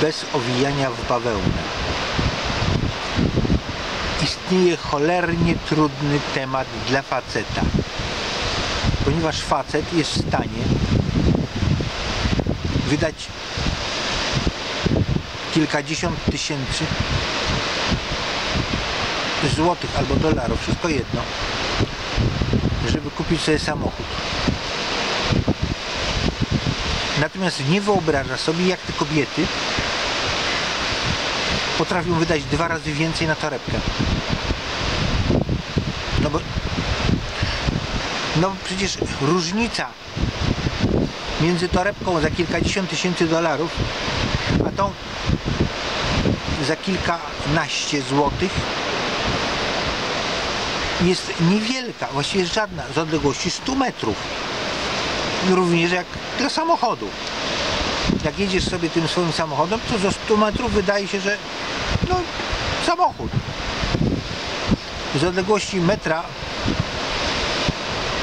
bez owijania w bawełnę. Istnieje cholernie trudny temat dla faceta, ponieważ facet jest w stanie wydać kilkadziesiąt tysięcy złotych albo dolarów, wszystko jedno, żeby kupić sobie samochód. Natomiast nie wyobraża sobie, jak te kobiety potrafią wydać dwa razy więcej na torebkę. No bo no przecież różnica między torebką za kilkadziesiąt tysięcy dolarów, a tą za kilkanaście złotych jest niewielka, właściwie żadna, z odległości 100 metrów. Również jak dla samochodu. Jak jedziesz sobie tym swoim samochodem, to za 100 metrów wydaje się, że no, samochód. Z odległości metra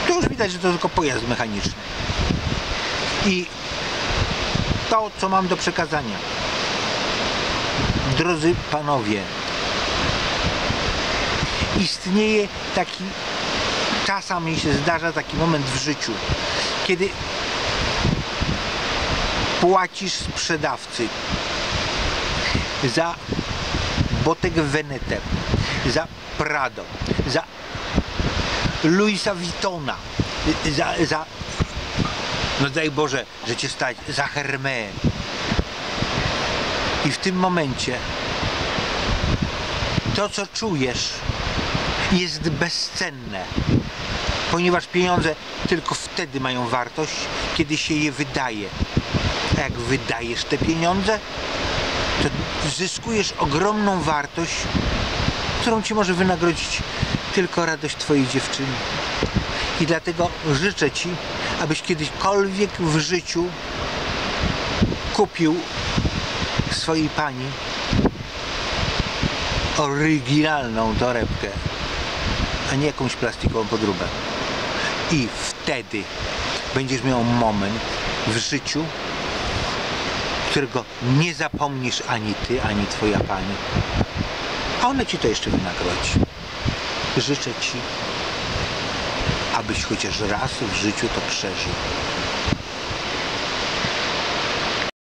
to już widać, że to tylko pojazd mechaniczny. I to, co mam do przekazania. Drodzy panowie, istnieje taki, czasami się zdarza taki moment w życiu, kiedy płacisz sprzedawcy za Bottega Veneta, za Prado, za Louisa Vuittona, za, za no daj Boże, że cię stać za Hermès. I w tym momencie to, co czujesz, jest bezcenne, ponieważ pieniądze tylko wtedy mają wartość, kiedy się je wydaje. A jak wydajesz te pieniądze, to zyskujesz ogromną wartość, którą ci może wynagrodzić tylko radość twojej dziewczyny. I dlatego życzę ci, abyś kiedykolwiek w życiu kupił swojej pani oryginalną torebkę, a nie jakąś plastikową podróbę. I wtedy będziesz miał moment w życiu, którego nie zapomnisz ani ty, ani twoja pani. A ona ci to jeszcze wynagrodzi. Życzę ci, abyś chociaż raz w życiu to przeżył.